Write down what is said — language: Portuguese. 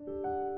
Música